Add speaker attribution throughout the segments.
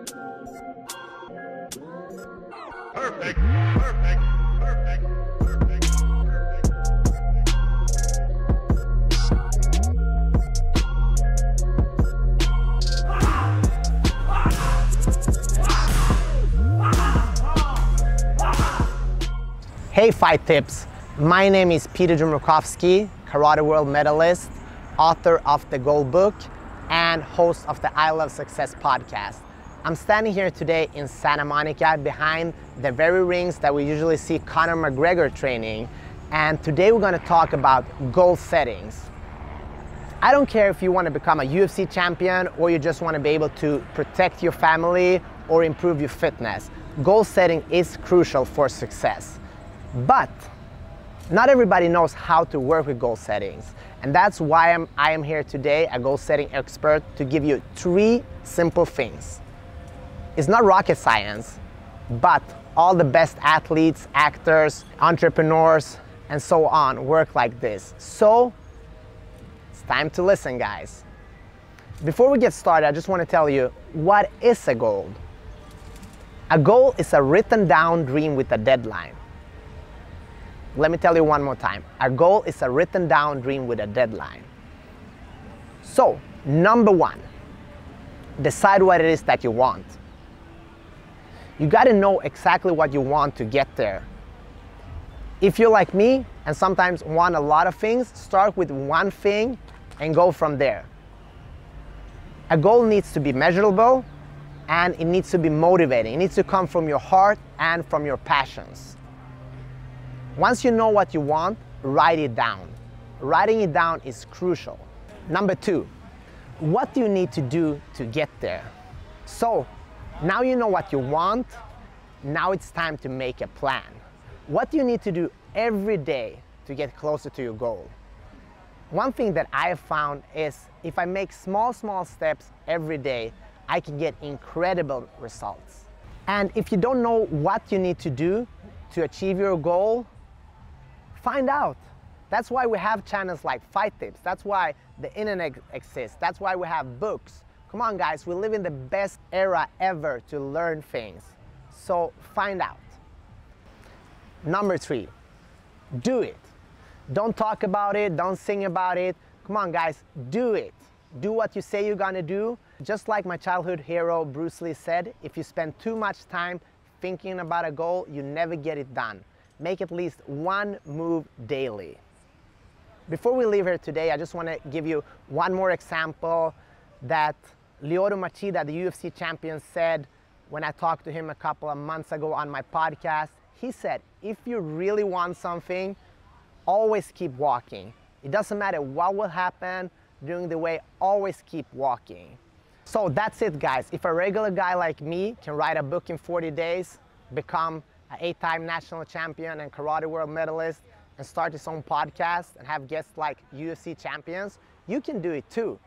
Speaker 1: Hey Fight Tips! My name is Peter Jumrukovski, Karate World medalist, author of the Goal Book, and host of the I Love Success podcast. I'm standing here today in Santa Monica behind the very rings that we usually see Conor McGregor training, and today we're going to talk about goal settings. I don't care if you want to become a UFC champion or you just want to be able to protect your family or improve your fitness. Goal setting is crucial for success. But not everybody knows how to work with goal settings. And that's why I'm, I am here today, a goal setting expert, to give you three simple things. It's not rocket science, but all the best athletes, actors, entrepreneurs, and so on work like this. So it's time to listen, guys. Before we get started, I just want to tell you what is a goal? A goal is a written down dream with a deadline. Let me tell you one more time. A goal is a written down dream with a deadline. So, number one, decide what it is that you want. You got to know exactly what you want to get there. If you're like me and sometimes want a lot of things, start with one thing and go from there. A goal needs to be measurable and it needs to be motivating. It needs to come from your heart and from your passions. Once you know what you want, write it down. Writing it down is crucial. Number two, what do you need to do to get there? So, now you know what you want, now it's time to make a plan. What do you need to do every day to get closer to your goal? One thing that I have found is if I make small, small steps every day, I can get incredible results. And if you don't know what you need to do to achieve your goal, find out. That's why we have channels like Fight Tips. That's why the internet exists. That's why we have books. Come on, guys, we live in the best era ever to learn things. So find out. Number three, do it. Don't talk about it, don't sing about it. Come on, guys, do it. Do what you say you're gonna do. Just like my childhood hero Bruce Lee said, if you spend too much time thinking about a goal, you never get it done. Make at least one move daily. Before we leave here today, I just want to give you one more example that Lyoto Machida, the UFC champion, said when I talked to him a couple of months ago on my podcast. He said, if you really want something, always keep walking. It doesn't matter what will happen during the way, always keep walking. So that's it, guys. If a regular guy like me can write a book in 40 days, become an eight-time national champion and karate world medalist, and start his own podcast and have guests like UFC champions, you can do it too.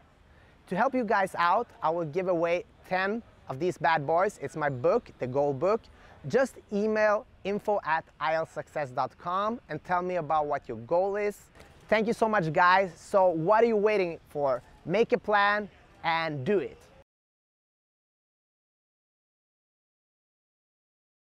Speaker 1: To help you guys out, I will give away 10 of these bad boys. It's my book, The Goal Book. Just email info at ilsuccess.com and tell me about what your goal is. Thank you so much, guys. So what are you waiting for? Make a plan and do it.